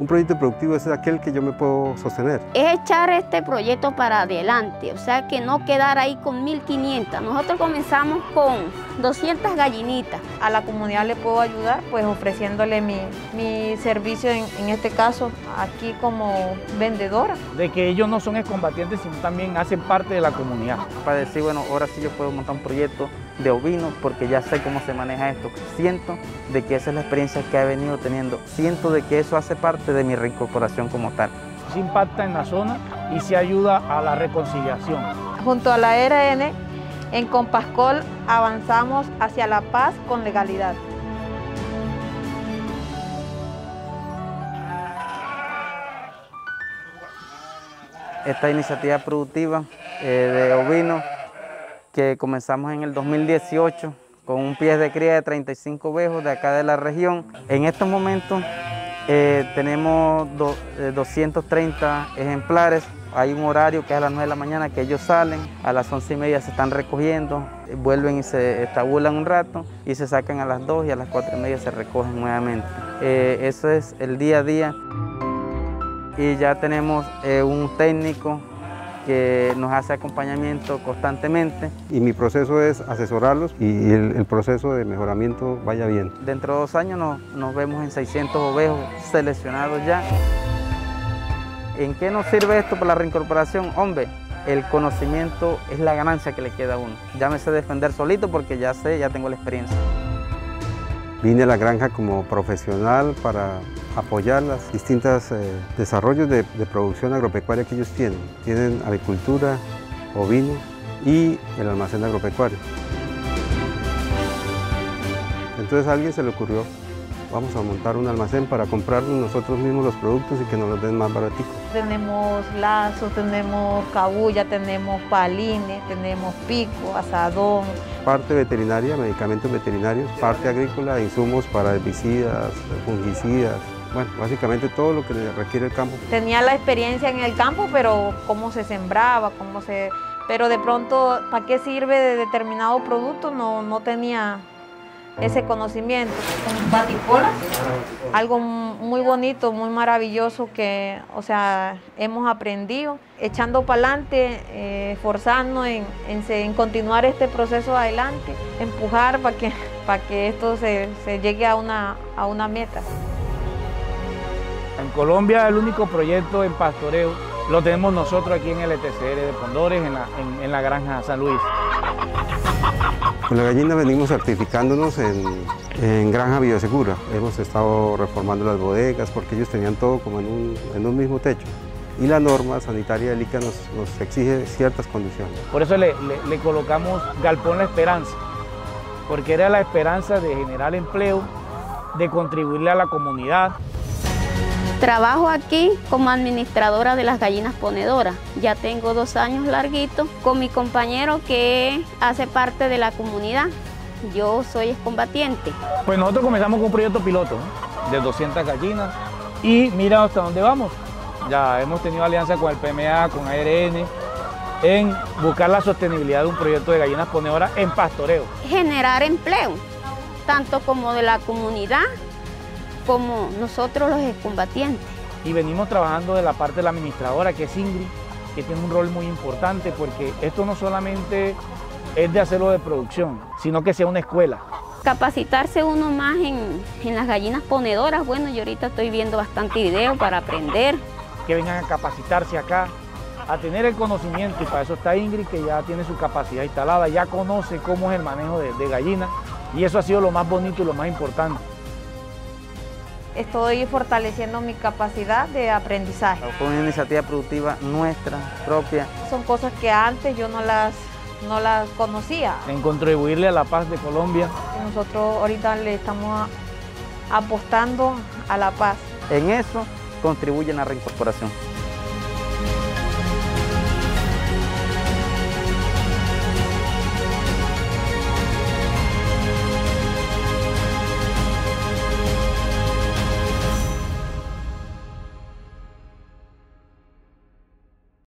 Un proyecto productivo es aquel que yo me puedo sostener. Es echar este proyecto para adelante, o sea que no quedar ahí con 1.500. Nosotros comenzamos con 200 gallinitas. A la comunidad le puedo ayudar pues ofreciéndole mi, mi servicio, en, en, este caso aquí como vendedora. De que ellos no son excombatientes, sino también hacen parte de la comunidad. Para decir, bueno, ahora sí yo puedo montar un proyecto de ovino porque ya sé cómo se maneja esto. Siento de que esa es la experiencia que he venido teniendo. Siento de que eso hace parte de mi reincorporación como tal. Se impacta en la zona y se ayuda a la reconciliación. Junto a la RN, en Compascol avanzamos hacia la paz con legalidad. Esta iniciativa productiva eh, de ovino que comenzamos en el 2018 con un pie de cría de 35 ovejos de acá de la región. En estos momentos eh, tenemos do, eh, 230 ejemplares. Hay un horario que es a las 9 de la mañana que ellos salen, a las 11 y media se están recogiendo, vuelven y se estabulan un rato y se sacan a las 2 y a las 4 y media se recogen nuevamente. Eh, eso es el día a día. Y ya tenemos un técnico que nos hace acompañamiento constantemente. Y mi proceso es asesorarlos y el, el proceso de mejoramiento vaya bien. Dentro de dos años nos, nos vemos en 600 ovejos seleccionados ya. ¿En qué nos sirve esto para la reincorporación? Hombre, el conocimiento es la ganancia que le queda a uno. Ya me sé defender solito porque ya sé, ya tengo la experiencia. Vine a la granja como profesional para apoyar los distintos eh, desarrollos de, de, producción agropecuaria que ellos tienen. Tienen avicultura, ovino y el almacén agropecuario. Entonces a alguien se le ocurrió, vamos a montar un almacén para comprarnos nosotros mismos los productos y que nos los den más baraticos. Tenemos lazos, tenemos cabulla, tenemos palines, tenemos pico, asadón. Parte veterinaria, medicamentos veterinarios, parte agrícola, insumos para herbicidas, fungicidas, bueno, básicamente todo lo que requiere el campo. Tenía la experiencia en el campo, pero cómo se sembraba, cómo se... Pero de pronto, ¿para qué sirve de determinado producto? No, no tenía ese conocimiento. Baticola, algo muy bonito, muy maravilloso que, o sea, hemos aprendido, echando para adelante, eh, esforzando en, en, en, continuar este proceso adelante, empujar para que, para que esto se, se llegue a una, a una meta. En Colombia el único proyecto en pastoreo lo tenemos nosotros aquí en el ETCR de Pondores, en la, en, en la granja San Luis. Con la gallina venimos certificándonos en, en, granja biosegura. Hemos estado reformando las bodegas porque ellos tenían todo como en un, en un mismo techo. Y la norma sanitaria del ICA nos, nos exige ciertas condiciones. Por eso le, le, le colocamos Galpón La Esperanza, porque era la esperanza de generar empleo, de contribuirle a la comunidad. Trabajo aquí como administradora de las gallinas ponedoras. Ya tengo dos años larguitos con mi compañero que hace parte de la comunidad. Yo soy excombatiente. Pues nosotros comenzamos con un proyecto piloto de 200 gallinas y mira hasta dónde vamos. Ya hemos tenido alianza con el PMA, con ARN, en buscar la sostenibilidad de un proyecto de gallinas ponedoras en pastoreo. Generar empleo, tanto como de la comunidad como nosotros los excombatientes. Y venimos trabajando de la parte de la administradora, que es Ingrid, que tiene un rol muy importante porque esto no solamente es de hacerlo de producción, sino que sea una escuela. Capacitarse uno más en, en las gallinas ponedoras, bueno, yo ahorita estoy viendo bastante video para aprender. Que vengan a capacitarse acá, a tener el conocimiento y para eso está Ingrid que ya tiene su capacidad instalada, ya conoce cómo es el manejo de, de gallinas y eso ha sido lo más bonito y lo más importante estoy fortaleciendo mi capacidad de aprendizaje. Fue una iniciativa productiva nuestra, propia. Son cosas que antes yo no las, no las conocía. En contribuirle a la paz de Colombia. Nosotros ahorita le estamos apostando a la paz. En eso contribuye la reincorporación.